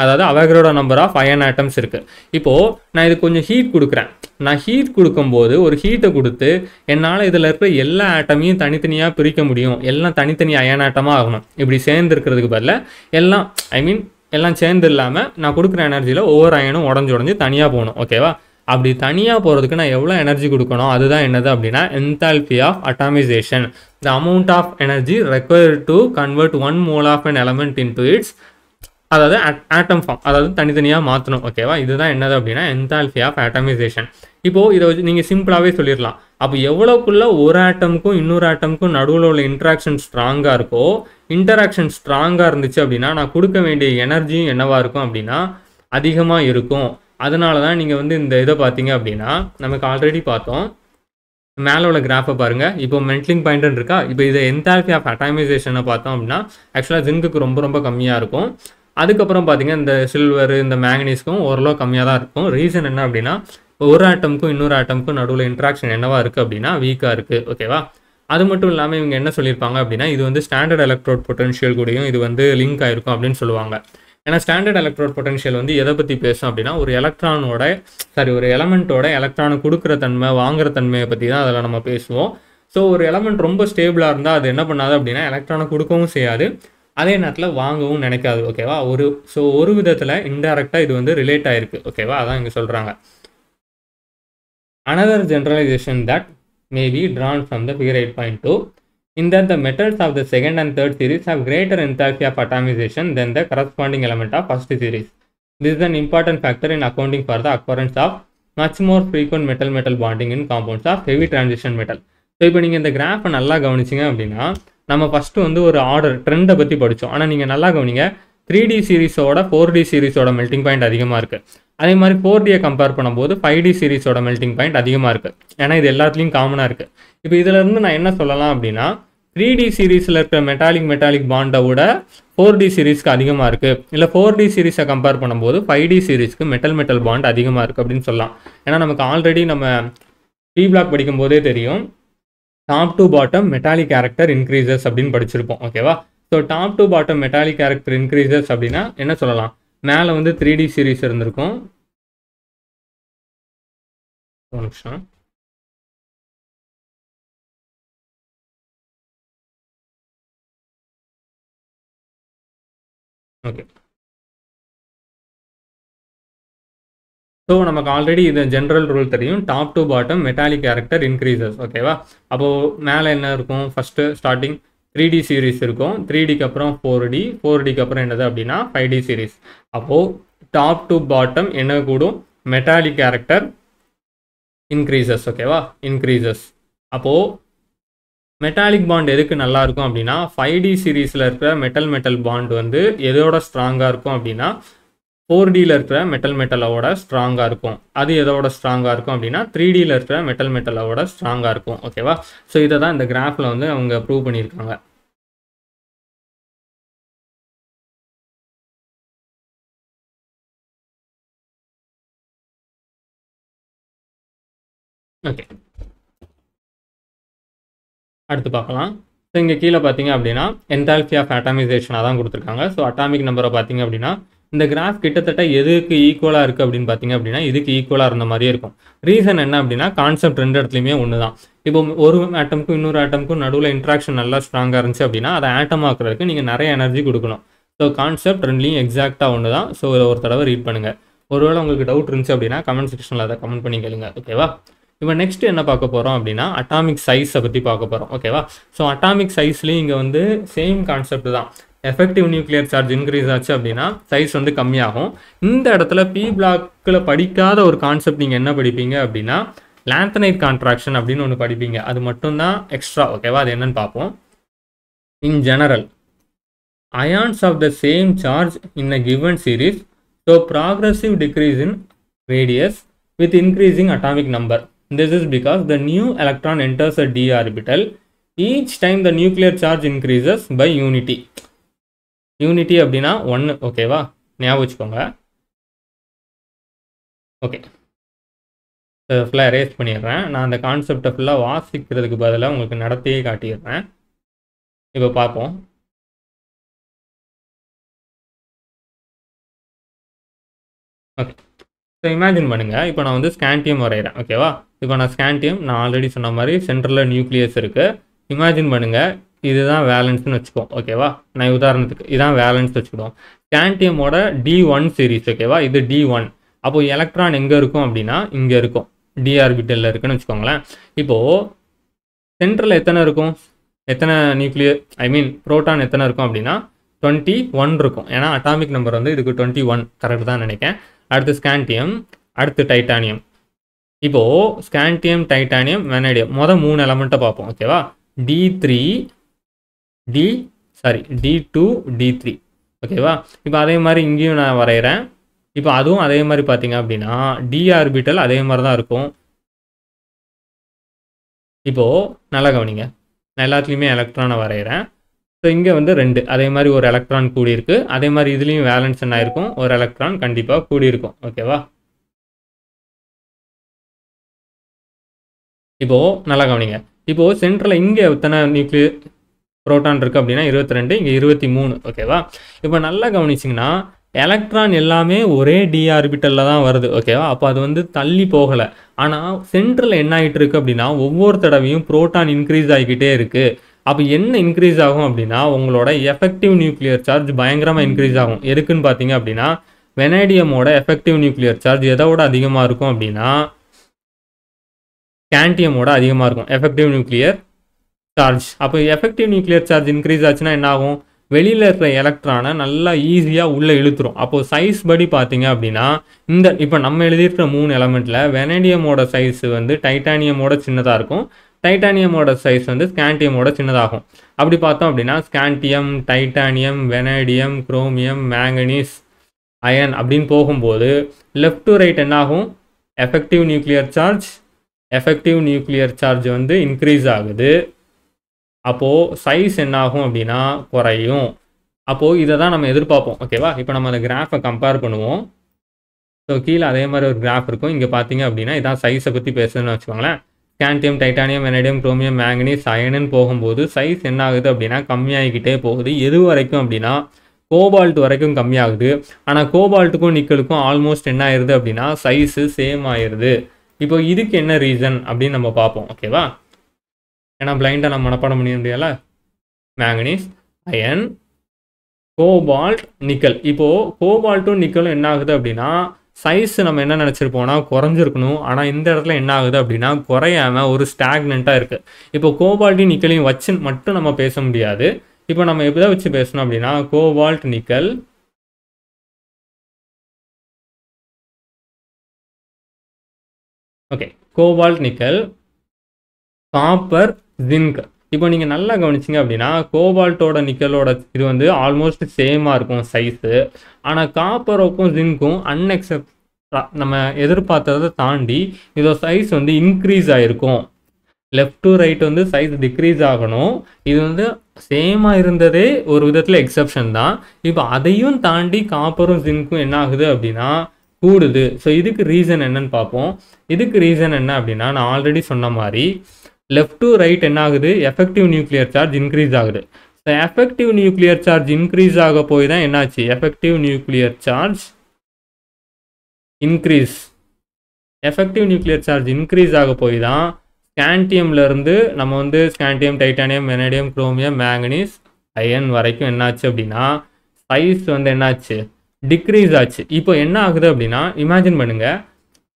அதாவது அவகரோட நம்பர் ஆஃப் அயன் ஆட்டம்ஸ் இருக்குது இப்போது நான் இது கொஞ்சம் ஹீட் கொடுக்குறேன். நான் ஹீட் கொடுக்கும்போது ஒரு ஹீட்டை கொடுத்து என்னால் இதில் இருக்கிற எல்லா ஆட்டமையும் தனித்தனியாக பிரிக்க முடியும். எல்லாம் தனித்தனி அயன் ஆட்டமாக ஆகணும். இப்படி சேர்ந்து இருக்கிறதுக்கு பதிலாக எல்லாம் ஐ மீன் எல்லாம் சேர்ந்து இல்லாமல் நான் கொடுக்குற எனர்ஜியில் ஒவ்வொரு அயனும் உடஞ்சி உடஞ்சி தனியாக போகணும். ஓகேவா அப்படி தனியாக போகிறதுக்கு நான் எவ்வளோ எனர்ஜி கொடுக்கணும்? அதுதான் என்னது அப்படின்னா enthalpy of atomisation the amount of energy required to convert one mole of an element into its அதாவது ஆட்டம் ஃபார்ம் அதாவது தனித்தனியாக மாற்றணும் ஓகேவா இதுதான் என்னது அப்படின்னா என்தால்பி ஆஃப் ஆட்டமைசேஷன் இப்போது இதை வச்சு நீங்கள் சிம்பிளாகவே சொல்லிடலாம். அப்போ எவ்வளோக்குள்ள ஒரு ஆட்டமுக்கும் இன்னொரு ஆட்டமுக்கும் நடுவில் உள்ள இன்ட்ராக்ஷன் ஸ்ட்ராங்காக இருக்கோ இன்டராக்ஷன் ஸ்ட்ராங்காக இருந்துச்சு அப்படின்னா நான் கொடுக்க வேண்டிய எனர்ஜியும் என்னவாக இருக்கும் அப்படின்னா அதிகமாக இருக்கும். அதனால தான் நீங்கள் வந்து இந்த இதை பார்த்தீங்க அப்படின்னா நமக்கு ஆல்ரெடி பார்த்தோம். மேலே உள்ள கிராஃபை பாருங்கள் இப்போ மென்ட்லிங் பாயிண்ட்னு இருக்கா? இப்போ இதை என்தால்பி ஆஃப் அட்டாமைசேஷனை பார்த்தோம் அப்படின்னா ஆக்சுவலாக ஜிங்குக்கு ரொம்ப ரொம்ப கம்மியாக இருக்கும். அதுக்கப்புறம் பார்த்தீங்கன்னா இந்த சில்வர் இந்த மேங்கனீஸ்க்கும் ஓரளவு கம்மியாக தான் இருக்கும். ரீசன் என்ன அப்படின்னா ஒரு ஆட்டமுக்கும் இன்னொரு ஆட்டமுக்கும் நடுவில் இன்ட்ராக்ஷன் என்னவா இருக்குது அப்படின்னா வீக்காக இருக்குது ஓகேவா அது மட்டும் இல்லாமல் இவங்க என்ன சொல்லியிருப்பாங்க அப்படின்னா இது வந்து ஸ்டாண்டர்ட் எலக்ட்ரோட் பொட்டன்ஷியல் கூடயும் இது வந்து லிங்க் ஆயிருக்கும் அப்படின்னு சொல்லுவாங்க. ஏன்னா ஸ்டாண்டர்ட் எலக்ட்ரோட் பொட்டன்ஷியல் வந்து எதை பற்றி பேசும் அப்படின்னா ஒரு எலக்ட்ரானோட சாரி ஒரு எலமெண்ட்டோட எலக்ட்ரானை கொடுக்குற தன்மை வாங்குற தன்மையை பற்றி தான் அதில் நம்ம பேசுவோம். ஸோ ஒரு எலமெண்ட் ரொம்ப ஸ்டேபிளாக இருந்தால் அது என்ன பண்ணாது அப்படின்னா எலக்ட்ரானை கொடுக்கவும் செய்யாது. அதே நேரத்தில் வாங்கவும் நினைக்காது ஓகேவா ஒரு ஸோ ஒரு விதத்தில் இன்டெரக்டாக இது வந்து ரிலேட் ஆகிருக்கு ஓகேவா அதான் இங்கே சொல்கிறாங்க another generalisation that may be drawn from the figure eight point two இந்த the metals of the second and third series of greater enthalpy of atomisation then the corresponding element of first series this is an important factor in accounting for the occurrence of much more frequent metal metal bonding in compounds of heavy transition metal so இப்போ நீங்கள் இந்த கிராஃபை நல்லா கவனிச்சிங்க அப்படின்னா நம்ம first வந்து ஒரு order ட்ரெண்டை பற்றி படித்தோம் ஆனால் நீங்கள் நல்லா கவனிங்க த்ரீ டி சீரிஸோட ஃபோர் டி சீரிஸோட மெல்டிங் பாயிண்ட் அதிகமாக இருக்குது அதே மாதிரி ஃபோர் டியை கம்பேர் பண்ணும்போது ஃபைவ் டி சீரிஸோட மெல்டிங் பாயிண்ட் அதிகமாக இருக்குது ஏன்னா இது எல்லாத்துலேயும் காமனாக இருக்குது இப்போ இதிலேருந்து நான் என்ன சொல்லலாம் அப்படின்னா த்ரீ டி சீரீஸில் இருக்கிற மெட்டாலிக் மெட்டாலிக் பாண்டை விட ஃபோர் டி சீரீஸ்க்கு அதிகமாக இருக்குது இல்லை ஃபோர் டி சீரீஸை கம்பேர் பண்ணும்போது ஃபைவ் டி சீரீஸ்க்கு மெட்டல் மெட்டல் பாண்ட் அதிகமாக இருக்குது அப்படின்னு சொல்லலாம். ஏன்னா நமக்கு ஆல்ரெடி நம்ம பி பிளாக் படிக்கும் போதே தெரியும். Top to bottom metallic character increases அப்படின்னு படிச்சிருப்போம் ஓகேவா so top to bottom metallic character increases அப்படின்னா என்ன சொல்லலாம்? மேலே வந்து த்ரீ டி சீரீஸ் இருந்திருக்கும். ஒரு நிமிஷம். ஓகே ஸோ நமக்கு ஆல்ரெடி இது ஜென்ரல் ரூல் தெரியும். Top to bottom metallic character increases ஓகேவா அப்போது மேலே என்ன இருக்கும்? First starting three d series இருக்கும். த்ரீ டிக்கு அப்புறம் ஃபோர் டி ஃபோர் டிக்கு அப்புறம் என்னது அப்படின்னா ஃபைவ் டி சீரீஸ் அப்போது டாப் டு பாட்டம் என்ன கூடும்? மெட்டாலிக் கேரக்டர் இன்க்ரீசஸ் ஓகேவா இன்க்ரீசஸ் அப்போது மெட்டாலிக் பாண்ட் எதுக்கு நல்லா இருக்கும் அப்படின்னா ஃபைவ் டி சீரீஸில் இருக்கிற மெட்டல் மெட்டல் பாண்ட் வந்து எதோட ஸ்ட்ராங்காக இருக்கும் அப்படின்னா ஃபோர் டியில் இருக்கிற மெட்டல் மெட்டலோட ஸ்ட்ராங்காக இருக்கும். அது எதோட ஸ்ட்ராங்காக இருக்கும் அப்படின்னா த்ரீ டியில் இருக்கிற மெட்டல் மெட்டலோட ஸ்ட்ராங்காக இருக்கும். ஓகேவா ஸோ இதை தான் இந்த கிராஃபில் வந்து அவங்க ப்ரூவ் பண்ணியிருக்காங்க. ஓகே அடுத்து பார்க்கலாம். ஸோ இங்கே கீழே பார்த்தீங்க அப்படின்னா என்தால்பி ஆஃப் அட்டாமிசேஷனாக தான் கொடுத்துருக்காங்க. ஸோ அட்டாமிக் நம்பரை பார்த்தீங்க அப்படின்னா இந்த கிராஃப் கிட்டத்தட்ட எதுக்கு ஈக்குவலாக இருக்குது அப்படின்னு பார்த்தீங்க அப்படின்னா இதுக்கு ஈக்குவலாக இருந்த மாதிரியே இருக்கும். ரீசன் என்ன அப்படின்னா கான்செப்ட் ரெண்டு இடத்துலையுமே ஒன்று தான் இப்போ ஒரு ஆட்டமுக்கும் இன்னொரு ஆட்டமுக்கும் நடுவில் இன்ட்ராக்ஷன் நல்லா ஸ்ட்ராங்காக இருந்துச்சு அப்படின்னா அதை ஆட்டம் ஆக்குறதுக்கு நீங்கள் நிறைய எனர்ஜி கொடுக்கணும். ஸோ கான்செப்ட் ரெண்டுலையும் எக்ஸாக்டாக ஒன்று தான் ஸோ இதை ஒரு தடவை ரீட் பண்ணுங்கள் ஒருவேளை உங்களுக்கு டவுட் இருந்துச்சு அப்படின்னா கமெண்ட் செக்ஷனில் அதை கமெண்ட் பண்ணி கேளுங்க. ஓகேவா இப்போ நெக்ஸ்ட் என்ன பார்க்க போகிறோம் அப்படின்னா அட்டாமிக் சைஸை பற்றி பார்க்க போகிறோம் ஓகேவா ஸோ அட்டாமிக் சைஸ்லேயும் இங்கே வந்து சேம் கான்செப்ட் தான். எஃபெக்டிவ் நியூக்ளியர் சார்ஜ் இன்க்ரீஸ் ஆச்சு அப்படின்னா சைஸ் வந்து கம்மியாகும். இந்த இடத்துல பி பிளாக்கில் படிக்காத ஒரு கான்செப்ட் நீங்கள் என்ன படிப்பீங்க அப்படின்னா லேந்தனைட் கான்ட்ராக்ஷன் அப்படின்னு ஒன்று படிப்பீங்க. அது மட்டும்தான் எக்ஸ்ட்ரா ஓகேவா அது என்னன்னு பார்ப்போம். In general ions of the same charge in a given series so progressive decrease in radius with increasing atomic number This is because the new electron enters a d orbital. Each time the nuclear charge increases by unity. Unity அப்படின்னா ஒன்று ஓகேவா ஞாபகம் வச்சுக்கோங்க. Okay ஃபுல்லாக erase பண்ணிடுறேன். நான் அந்த கான்செப்டை ஃபுல்லாக வாசிக்கிறதுக்கு பதிலாக உங்களுக்கு நடத்தியே காட்டிடுறேன். இப்போ பார்ப்போம். ஓகே ஸோ இமேஜின் பண்ணுங்கள் இப்போ நான் வந்து ஸ்கேண்டியம் வரைகிறேன். ஓகேவா இப்போ நான் ஸ்கேண்டியம் நான் ஆல்ரெடி சொன்ன மாதிரி சென்டரில் நியூக்ளியஸ் இருக்குது இமேஜின் பண்ணுங்கள் இதுதான் வேலன்ஸ்னு வச்சுக்கோம். ஓகேவா நான் உதாரணத்துக்கு இதான் வேலன்ஸ் வச்சுக்கிடுவோம். ஸ்கேண்டியமோட டி ஒன் சீரிஸ் ஓகேவா இது டி ஒன் அப்போ எலக்ட்ரான் எங்கே இருக்கும் அப்படின்னா இங்கே இருக்கும். டிஆர்பிட்டலில் இருக்குன்னு வச்சுக்கோங்களேன். இப்போது சென்டரில் எத்தனை இருக்கும்? எத்தனை நியூக்ளியர் ஐ மீன் ப்ரோட்டான் எத்தனை இருக்கும் அப்படின்னா டுவெண்ட்டி ஒன் இருக்கும். ஏன்னா அட்டாமிக் நம்பர் வந்து இதுக்கு டுவெண்ட்டி ஒன் கரெக்ட் தான் நினைக்கிறேன். அடுத்து ஸ்கேண்டியம் அடுத்து டைட்டானியம் இப்போது ஸ்கேண்டியம் டைட்டானியம் வெனடியம் மொதல் மூணு எலமெண்ட்டை பார்ப்போம் ஓகேவா d three d sorry d two d three ஓகேவா இப்போ அதே மாதிரி இங்கேயும் நான் வரைகிறேன். இப்போ அதுவும் அதே மாதிரி பார்த்தீங்க அப்படின்னா டி ஆர்பிட்டல் அதே மாதிரி தான் இருக்கும். இப்போது நல்லா கவனிங்க. நான் எல்லாத்துலேயுமே எலக்ட்ரானை வரைகிறேன். ஸோ இங்கே வந்து ரெண்டு. அதே மாதிரி ஒரு எலக்ட்ரான் கூடியிருக்கு. அதே மாதிரி இதுலேயும் வேலன்ஸ் என்ன இருக்கும் ஒரு எலக்ட்ரான் கண்டிப்பாக கூடியிருக்கும். ஓகேவா இப்போது நல்லா கவனிங்க. இப்போது சென்டரில் இங்கே எத்தனை நியூக்ளியர் புரோட்டான் இருக்குது அப்படின்னா இருபத்தி ரெண்டு இங்கே இருபத்தி மூணு ஓகேவா இப்போ நல்லா கவனிச்சிங்கன்னா எலக்ட்ரான் எல்லாமே ஒரே டி ஆர்பிட்டலில் தான் வருது. ஓகேவா அப்போ அது வந்து தள்ளி போகலை. ஆனால் சென்டரில் என்ன ஆகிட்டு இருக்குது அப்படின்னா ஒவ்வொரு தடவையும் புரோட்டான் இன்க்ரீஸ் ஆகிக்கிட்டே இருக்குது அப்போ என்ன இன்க்ரீஸ் ஆகும் அப்படின்னா உங்களோட எஃபெக்டிவ் நியூக்ளியர் சார்ஜ் பயங்கரமாக இன்க்ரீஸ் ஆகும். எதுக்குன்னு பார்த்தீங்க அப்படின்னா வெனேடியமோட எஃபெக்டிவ் நியூக்ளியர் சார்ஜ் எதோட அதிகமாக இருக்கும் அப்படின்னா கேண்டியமோட அதிகமாக இருக்கும். எஃபெக்டிவ் நியூக்ளியர் சார்ஜ் அப்போ எஃபெக்டிவ் நியூக்ளியர் சார்ஜ் இன்க்ரீஸ் ஆச்சுன்னா என்ன ஆகும்? வெளியில் இருக்கிற எலக்ட்ரானை நல்லா ஈஸியாக உள்ளே இழுத்துரும். அப்போது சைஸ் படி பார்த்தீங்க அப்படின்னா இந்த இப்போ நம்ம எழுதியிருக்கிற மூணு எலமெண்ட்டில் வெனேடியமோட சைஸ் வந்து டைட்டானியமோட சின்னதாக இருக்கும். டைட்டானியமோட சைஸ் வந்து ஸ்கேண்டியமோட சின்னதாகும். அப்படி பார்த்தோம் அப்படின்னா scandium titanium vanadium chromium manganese iron அப்படின்னு போகும்போது லெஃப்ட் டு ரைட் என்னாகும்? Effective nuclear charge effective nuclear charge வந்து இன்க்ரீஸ் ஆகுது. அப்போது சைஸ் என்னாகும் அப்படின்னா குறையும். அப்போது இதை தான் நம்ம எதிர்பார்ப்போம். ஓகேவா இப்போ நம்ம அந்த கிராஃபை கம்பேர் பண்ணுவோம். ஸோ கீழே அதே மாதிரி ஒரு கிராஃப் இருக்கும். இங்கே பார்த்தீங்க அப்படின்னா இதான் சைஸை பற்றி பேசுதுன்னு வச்சுக்கோங்களேன். Scandium titanium vanadium chromium manganese அயனுன்னு போகும்போது சைஸ் என்ன ஆகுது அப்படின்னா கம்மியாகிக்கிட்டே போகுது. எது வரைக்கும் அப்படின்னா கோபால்ட் வரைக்கும் கம்மியாகுது. ஆனால் கோபால்ட்டுக்கும் நிக்கலுக்கும் ஆல்மோஸ்ட் என்ன ஆயிருது அப்படின்னா சைஸு சேம் ஆயிடுது இப்போ இதுக்கு என்ன ரீசன் அப்படின்னு நம்ம பார்ப்போம் ஓகேவா ஏன்னா பிளைண்டாக நம்ம மனப்பாடம் பண்ண முடியல மேங்கனீஸ் அயன் கோபால்ட் நிக்கல் இப்போது கோபால்ட்டும் நிக்கலும் என்ன ஆகுது அப்படின்னா சைஸ் நம்ம என்ன நினச்சிருப்போம்னா குறைஞ்சிருக்கணும். ஆனால் இந்த இடத்துல என்ன ஆகுது அப்படின்னா குறையாம ஒரு ஸ்டாக்னண்ட்டாக இருக்குது இப்போ கோபால்ட்டி நிக்கலையும் வச்சு மட்டும் நம்ம பேச முடியாது. இப்போ நம்ம எதை வச்சு பேசணும் அப்படின்னா cobalt nickel okay cobalt nickel copper zinc இப்போ நீங்கள் நல்லா கவனிச்சிங்க அப்படின்னா கோபால்ட்டோட நிக்கலோட இது வந்து ஆல்மோஸ்ட் சேமாக இருக்கும் சைஸு ஆனால் காப்பருக்கும் ஜிங்க்கும் அன்எக்செப்ட் நம்ம எதிர்பார்த்ததை தாண்டி இதோட சைஸ் வந்து இன்க்ரீஸ் ஆகிருக்கும் லெஃப்ட் டு ரைட் வந்து சைஸ் டிக்ரீஸ் ஆகணும். இது வந்து சேமாக இருந்ததே ஒரு விதத்தில் எக்ஸப்ஷன் தான். இப்போ அதையும் தாண்டி காப்பரும் ஜிங்க்கும் என்ன ஆகுது அப்படின்னா கூடுது. ஸோ இதுக்கு ரீசன் என்னன்னு பார்ப்போம். இதுக்கு ரீசன் என்ன அப்படின்னா நான் ஆல்ரெடி சொன்ன மாதிரி லெஃப்ட் டு ரைட் என்ன ஆகுது எஃபெக்டிவ் நியூக்ளியர் சார்ஜ் இன்க்ரீஸ் ஆகுது. So effective nuclear charge increase ஆக போய் தான் என்னாச்சு? Effective nuclear charge increase effective nuclear charge increase ஆக போய் தான் ஸ்கேண்டியம்லேருந்து நம்ம வந்து scandium titanium vanadium chromium manganese iron வரைக்கும் என்னாச்சு அப்படின்னா சைஸ் வந்து என்னாச்சு? டிக்ரீஸ் ஆச்சு. இப்போ என்ன ஆகுது அப்படின்னா இமேஜின் பண்ணுங்கள்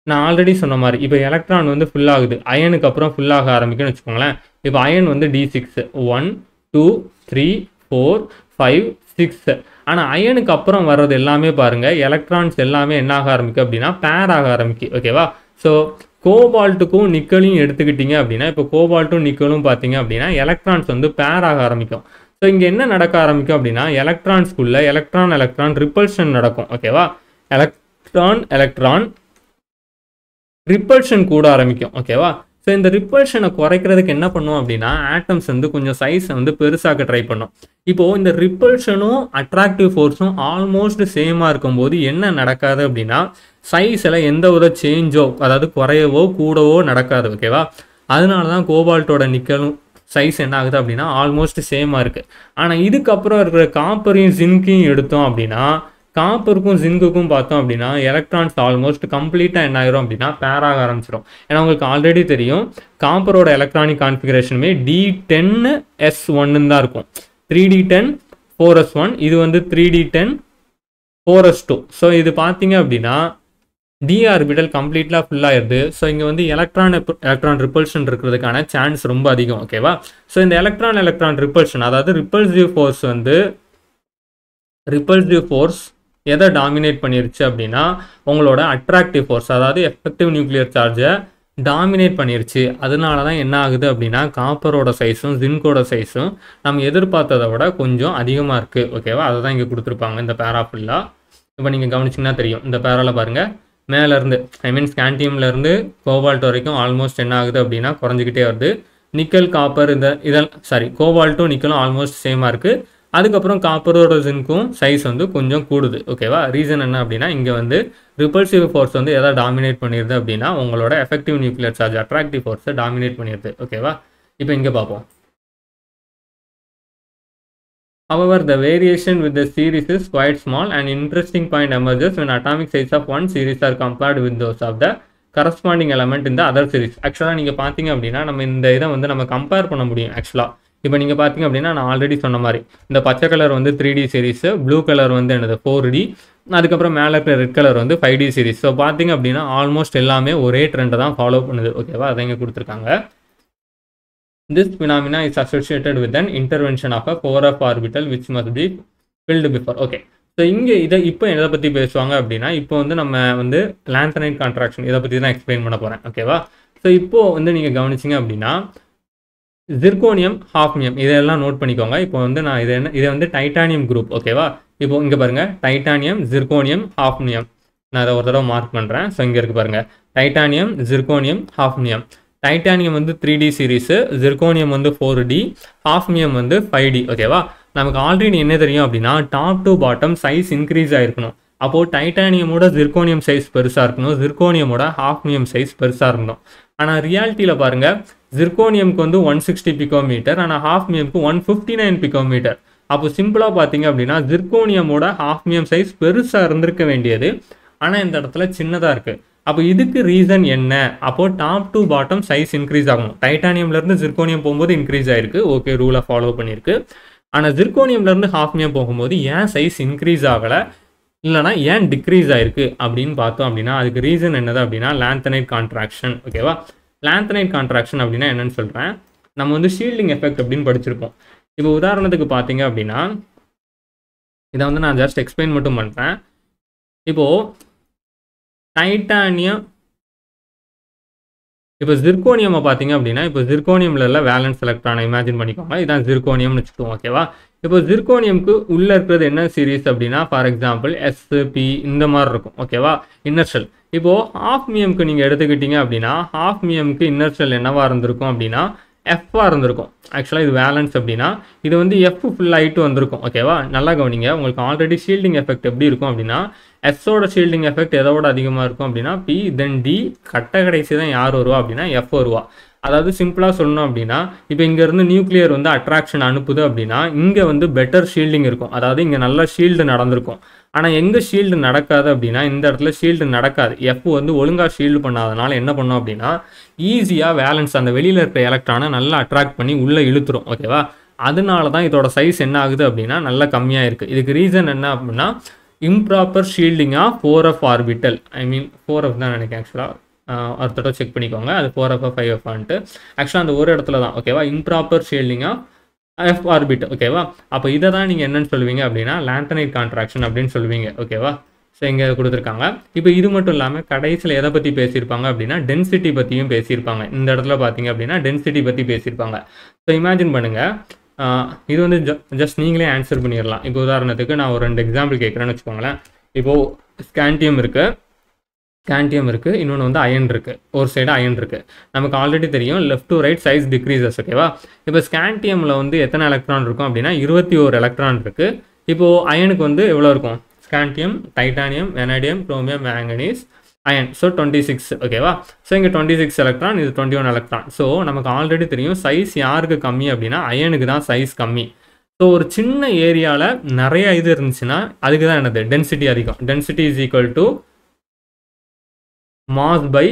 நான் ஆல்ரெடி சொன்ன மாதிரி இப்போ எலக்ட்ரான் வந்து ஃபுல் ஆகுது. அயனுக்கு அப்புறம் ஃபுல் ஆக ஆரம்பிக்கும்னு வச்சுக்கோங்களேன். இப்போ அயன் வந்து d six one two three four five six ஆனால் அயனுக்கு அப்புறம் வர்றது எல்லாமே பாருங்கள் எலக்ட்ரான்ஸ் எல்லாமே என்ன ஆக ஆரம்பிக்கும் அப்படின்னா பேர் ஆக ஆரம்பிக்கும் ஓகேவா ஸோ கோபால்ட்டுக்கும் நிக்கலையும் எடுத்துக்கிட்டீங்க அப்படின்னா இப்போ கோபால்ட்டும் நிக்கலும் பார்த்தீங்க அப்படின்னா எலக்ட்ரான்ஸ் வந்து பேர் ஆக ஆரம்பிக்கும். ஸோ இங்கே என்ன நடக்க ஆரம்பிக்கும் அப்படின்னா எலக்ட்ரான்ஸ்குள்ளே எலக்ட்ரான் எலக்ட்ரான் ரிப்பல்ஷன் நடக்கும் ஓகேவா எலக்ட்ரான் எலக்ட்ரான் ரிப்பல்ஷன் கூட ஆரம்பிக்கும் ஓகேவா ஸோ இந்த ரிப்பல்ஷனை குறைக்கிறதுக்கு என்ன பண்ணும் அப்படின்னா ஆட்டம்ஸ் வந்து கொஞ்சம் சைஸை வந்து பெருசாக்க ட்ரை பண்ணும். இப்போது இந்த ரிப்பல்ஷனும் அட்ராக்டிவ் ஃபோர்ஸும் ஆல்மோஸ்ட் சேமாக இருக்கும்போது என்ன நடக்காது அப்படின்னா சைஸில் எந்த ஒரு சேஞ்சோ அதாவது குறையவோ கூடவோ நடக்காது ஓகேவா அதனால தான் கோபால்ட்டோட நிக்கலும் சைஸ் என்ன ஆகுது அப்படின்னா ஆல்மோஸ்ட் சேமாக இருக்குது ஆனால் இதுக்கப்புறம் இருக்கிற காப்பரையும் ஜிங்கையும் எடுத்தோம் அப்படின்னா காப்பருக்கும் ஜிங்குக்கும் பார்த்தோம் அப்படின்னா எலக்ட்ரான்ஸ் ஆல்மோஸ்ட் கம்ப்ளீட்டாக என்ன ஆயிரும் அப்படின்னா பேராக ஆரம்பிச்சிடும் ஏன்னா உங்களுக்கு ஆல்ரெடி தெரியும் காப்பரோட எலக்ட்ரானிக் கான்ஃபிகரேஷனுமே டி டென்னு எஸ் ஒன்னு தான் இருக்கும். Three d ten four s one இது வந்து three d ten four s two so இது பார்த்தீங்க அப்படின்னா டி ஆர்பிட்டல் கம்ப்ளீட்டாக ஃபுல் ஸோ இங்கே வந்து எலக்ட்ரான் எலக்ட்ரான் ரிப்பல்ஷன் இருக்கிறதுக்கான சான்ஸ் ரொம்ப அதிகம் ஓகேவா ஸோ இந்த எலக்ட்ரான் எலக்ட்ரான் ரிப்பல்ஷன் அதாவது ரிப்பல்சிவ் ஃபோர்ஸ் வந்து ரிப்பல்சிவ் ஃபோர்ஸ் எதை டாமினேட் பண்ணிருச்சு அப்படின்னா உங்களோட அட்ராக்டிவ் ஃபோர்ஸ் அதாவது எஃபெக்டிவ் நியூக்ளியர் சார்ஜை டாமினேட் பண்ணிருச்சு. அதனால தான் என்ன ஆகுது அப்படின்னா காப்பரோட சைஸும் ஜின்கோட சைஸும் நம்ம எதிர்பார்த்ததை விட கொஞ்சம் அதிகமாக இருக்குது ஓகேவா அதை தான் இங்கே கொடுத்துருப்பாங்க இந்த பேரா ஃபுல்லாக இப்போ நீங்கள் கவனிச்சிங்கன்னா தெரியும். இந்த பேரால பாருங்கள் மேலேருந்து ஐ மீன் ஸ்கேண்டியம்லேருந்து கோபால்ட் வரைக்கும் ஆல்மோஸ்ட் என்ன ஆகுது அப்படின்னா குறைஞ்சிக்கிட்டே வருது. நிக்கல் காப்பர் இந்த இதெல்லாம் சாரி கோபால்ட்டும் நிக்கலும் ஆல்மோஸ்ட் சேமாக இருக்குது அதுக்கப்புறம் காப்பரோடசினுக்கும் சைஸ் வந்து கொஞ்சம் கூடுது. ஓகேவா ரீசன் என்ன அப்படின்னா இங்கே வந்து ரிப்பல்சிவ் ஃபோர்ஸ் வந்து எதாவது டாமினேட் பண்ணிடுது அப்படின்னா உங்களோட எஃபெக்டிவ் நியூக்ளியர் சார்ஜ் அட்ராக்டிவ் ஃபோர்ஸை டாமினேட் பண்ணிடுது ஓகேவா இப்போ இங்கே பார்ப்போம் However, the variation with the series is quite small and interesting point emerges when atomic size of one series are compared with those of the corresponding element in the other series. ஆக்சுவலாக நீங்கள் பார்த்தீங்க அப்படின்னா நம்ம இந்த இதை வந்து நம்ம compare பண்ண முடியும் ஆக்சுவலாக இப்போ நீங்கள் பார்த்தீங்க அப்படின்னா நான் ஆல்ரெடி சொன்ன மாதிரி இந்த பச்சை கலர் வந்து three d series blue colour வந்து என்னது ஃபோர் டி அதுக்கப்புறம் மேலே இருக்கிற ரெட் கலர் வந்து ஃபைவ் டி சீரிஸ் ஸோ பார்த்தீங்க அப்படின்னா ஆல்மோஸ்ட் எல்லாமே ஒரே ட்ரெண்டை தான் ஃபாலோ பண்ணுது. ஓகேவா அதை இங்கே கொடுத்துருக்காங்க. This phenomena is associated with an intervention of a four of orbital which must be filled before okay so இங்கே இதை இப்போ எதை பற்றி பேசுவாங்க அப்படின்னா இப்போ வந்து நம்ம வந்து லேந்தனைட் கான்ட்ராக்ஷன் இதை பற்றி தான் எக்ஸ்பிளைன் பண்ண போகிறேன் ஓகேவா ஸோ இப்போ வந்து நீங்கள் கவனிச்சிங்க அப்படின்னா ஜிர்கோனியம் ஹாஃப்மியம் இதெல்லாம் நோட் பண்ணிக்கோங்க. இப்போ வந்து நான் இது என்ன இதை வந்து டைட்டானியம் குரூப் ஓகேவா இப்போ இங்கே பாருங்கள் டைட்டானியம் ஜிர்கோனியம் ஹாஃப்மியம் நான் அதை ஒரு தடவை மார்க் பண்ணுறேன் ஸோ இங்கே இருக்குது பாருங்கள் டைட்டானியம் ஜிர்கோனியம் ஹாஃப்மியம் டைட்டானியம் வந்து த்ரீ டி சீரீஸு ஜிர்கோனியம் வந்து ஃபோர் டி ஹாஃப்மியம் வந்து ஃபைவ் டி ஓகேவா நமக்கு ஆல்ரெடி என்ன தெரியும் அப்படின்னா top to bottom size increase ஆகிருக்கணும் அப்போது டைட்டானியமோட ஜிர்கோனியம் சைஸ் பெருசாக இருக்கணும். ஜிர்கோனியமோட ஹாஃப்மியம் சைஸ் பெருசாக இருக்கணும். ஆனால் ரியாலிட்டியில் பாருங்கள் ஜிர்கோனியம்க்கு வந்து ஒன் சிக்ஸ்டி பிகோமீட்டர் ஆனால் ஹாஃப்மியம்க்கு ஒன் ஃபிஃப்டி நைன் பிகோமீட்டர் அப்போ சிம்பிளாக பார்த்தீங்க அப்படின்னா ஜிர்கோனியமோட ஹாஃப்மியம் சைஸ் பெருசாக இருந்திருக்க வேண்டியது. ஆனால் இந்த இடத்துல சின்னதாக இருக்குது அப்போ இதுக்கு ரீசன் என்ன? அப்போது top to bottom size increase ஆகும் டைட்டானியம்லேருந்து ஜிர்கோனியம் போகும்போது இன்க்ரீஸ் ஆயிருக்கு. ஓகே ரூலை ஃபாலோ பண்ணியிருக்கு. ஆனால் ஜிர்கோனியம்லேருந்து ஹாஃப்மியம் போகும்போது ஏன் சைஸ் இன்க்ரீஸ் ஆகலை? இல்லைனா ஏன் டிக்ரீஸ் ஆயிருக்கு அப்படின்னு பார்த்தோம் அப்படின்னா அதுக்கு ரீசன் என்னது அப்படின்னா லேந்தனைட் கான்ட்ராக்ஷன் ஓகேவா லேந்தனைட் கான்ட்ராக்ஷன் அப்படின்னா என்னன்னு சொல்கிறேன் நம்ம வந்து ஷீல்டிங் எஃபெக்ட் அப்படின்னு படிச்சிருப்போம் இப்போ உதாரணத்துக்கு பார்த்தீங்க அப்படின்னா இதை வந்து நான் ஜஸ்ட் எக்ஸ்பிளைன் மட்டும் பண்ணுறேன் இப்போது டைட்டானியம் இப்போ ஜிர்கோனியம் பார்த்தீங்க அப்படின்னா இப்போ ஜிர்கோனியம்ல உள்ள வேலன்ஸ் எலக்ட்ரானை இமேஜின் பண்ணிக்கோங்க. இதான் ஜிர்கோனியம்னு வச்சுக்கோங்க ஓகேவா இப்போ ஜிர்கோனியம்க்கு உள்ளே இருக்கிறது என்ன சீரீஸ் அப்படின்னா ஃபார் எக்ஸாம்பிள் எஸ் பி இந்த மாதிரி இருக்கும் ஓகேவா இன்னர்ஷல் இப்போது ஹாஃப் மியம்க்கு நீங்கள் எடுத்துக்கிட்டீங்க அப்படின்னா ஹாஃப் மியம்க்கு இன்னர்ஷல் என்னவாக இருந்திருக்கும் அப்படின்னா எஃப்பாக இருந்திருக்கும். ஆக்சுவலாக இது வேலன்ஸ் அப்படின்னா இது வந்து எஃப் ஃபுல் ஆகிட்டு வந்திருக்கும் ஓகேவா நல்லா கவனிங்க உங்களுக்கு ஆல்ரெடி ஷீல்டிங் எஃபெக்ட் எப்படி இருக்கும் அப்படின்னா எஸ்ஸோட ஷீல்டிங் எஃபெக்ட் எதோட அதிகமாக இருக்கும் அப்படின்னா பி தென் டி கட்ட கடைசி தான் யார் வருவா அப்படின்னா எஃப் வருவா. அதாவது சிம்பிளாக சொல்லணும் அப்படின்னா இப்போ இங்கேருந்து நியூக்ளியர் வந்து அட்ராக்ஷன் அனுப்புது அப்படின்னா இங்கே வந்து பெட்டர் ஷீல்டிங் இருக்கும். அதாவது இங்கே நல்லா ஷீல்டு நடந்திருக்கும். ஆனால் எங்கே ஷீல்டு நடக்காது அப்படின்னா இந்த இடத்துல ஷீல்டு நடக்காது. எஃப் வந்து ஒழுங்காக ஷீல்டு பண்ணாதனால என்ன பண்ணோம் அப்படின்னா ஈஸியாக வேலன்ஸ் அந்த வெளியில் இருக்கிற எலக்ட்ரானை நல்லா அட்ராக்ட் பண்ணி உள்ளே இழுத்துரும் ஓகேவா அதனால தான் இதோட சைஸ் என்ன ஆகுது அப்படின்னா நல்லா கம்மியாக இருக்குது இதுக்கு ரீசன் என்ன அப்படின்னா improper shielding of four f orbital I mean four f தான் நினைக்கிறேன் ஆக்சுவலாக ஒரு தடவை செக் பண்ணிக்கோங்க. அது ஃபோர் எஃப் ஃபைவ் எஃப்ன்ட்டு ஆக்சுவலாக அந்த ஒரு இடத்துல தான் ஓகேவா improper shielding of f orbit ஓகேவா அப்போ இதை தான் நீங்கள் என்னென்னு சொல்லுவீங்க அப்படின்னா லேண்டனைட் கான்ட்ராக்ஷன் அப்படின்னு சொல்லுவீங்க ஓகேவா ஸோ இங்கே கொடுத்துருக்காங்க. இப்போ இது மட்டும் இல்லாமல் கடைசியில் எதை பற்றி பேசியிருப்பாங்க அப்படின்னா டென்சிட்டி பற்றியும் பேசியிருப்பாங்க. இந்த இடத்துல பார்த்தீங்க அப்படின்னா டென்சிட்டி பற்றி பேசியிருப்பாங்க. ஸோ இமேஜின் பண்ணுங்கள் இது வந்து ஜஸ்ட் நீங்களே ஆன்சர் பண்ணிடலாம். இப்போ உதாரணத்துக்கு நான் ஒரு ரெண்டு எக்ஸாம்பிள் கேட்குறேன்னு வச்சுக்கோங்களேன். இப்போது ஸ்கேண்டியம் இருக்குது கேண்டியம் இருக்குது இன்னொன்று வந்து அயன் இருக்குது ஒரு சைடு அயன் இருக்குது நமக்கு ஆல்ரெடி தெரியும். Left to right size decreases ஓகேவா இப்போ ஸ்கேண்டியமில் வந்து எத்தனை எலக்ட்ரான் இருக்கும் அப்படின்னா இருபத்தி ஒரு எலக்ட்ரான் இருக்குது இப்போது அயனுக்கு வந்து எவ்வளோ இருக்கும்? Scandium titanium vanadium chromium manganese iron so twenty six ஓகேவா ஸோ இங்கே டுவெண்ட்டி சிக்ஸ் எலக்ட்ரான் இது டுவெண்ட்டி ஒன் எலக்ட்ரான் ஸோ நமக்கு ஆல்ரெடி தெரியும் சைஸ் யாருக்கு கம்மி அப்படின்னா அயனுக்கு தான் சைஸ் கம்மி. ஸோ ஒரு சின்ன ஏரியாவில் நிறைய இது இருந்துச்சுன்னா அதுக்கு தான் என்னது? டென்சிட்டி அதிகம். Density is equal to mass by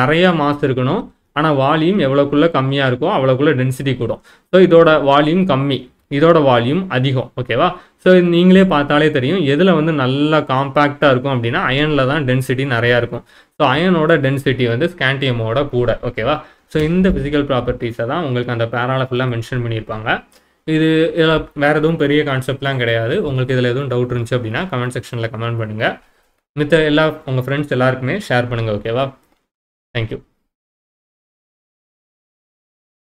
நிறைய மாஸ் இருக்கணும். ஆனால் வால்யூம் எவ்வளோக்குள்ளே கம்மியாக இருக்கோ அவ்வளோக்குள்ளே டென்சிட்டி கூடும். ஸோ இதோட வால்யூம் கம்மி. இதோட வால்யூம் அதிகம் ஓகேவா ஸோ நீங்களே பார்த்தாலே தெரியும். எதில் வந்து நல்லா காம்பேக்டாக இருக்கும் அப்படின்னா அயனில் தான் டென்சிட்டி நிறையா இருக்கும். ஸோ அயனோட டென்சிட்டி வந்து ஸ்கேண்டியமோட கூட ஓகேவா ஸோ இந்த ஃபிசிக்கல் ப்ராப்பர்ட்டிஸை தான் உங்களுக்கு அந்த பேரால ஃபுல்லாக மென்ஷன் பண்ணியிருப்பாங்க. இது இதில் வேறு எதுவும் பெரிய கான்செப்ட்லாம் கிடையாது. உங்களுக்கு இதில் எதுவும் டவுட் இருந்துச்சு அப்படின்னா கமெண்ட் செக்ஷனில் கமெண்ட் பண்ணுங்கள் மித்த எல்லா உங்கள் ஃப்ரெண்ட்ஸ் எல்லாருக்குமே ஷேர் பண்ணுங்கள் ஓகேவா தேங்க்யூ